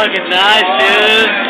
Fucking nice, dude.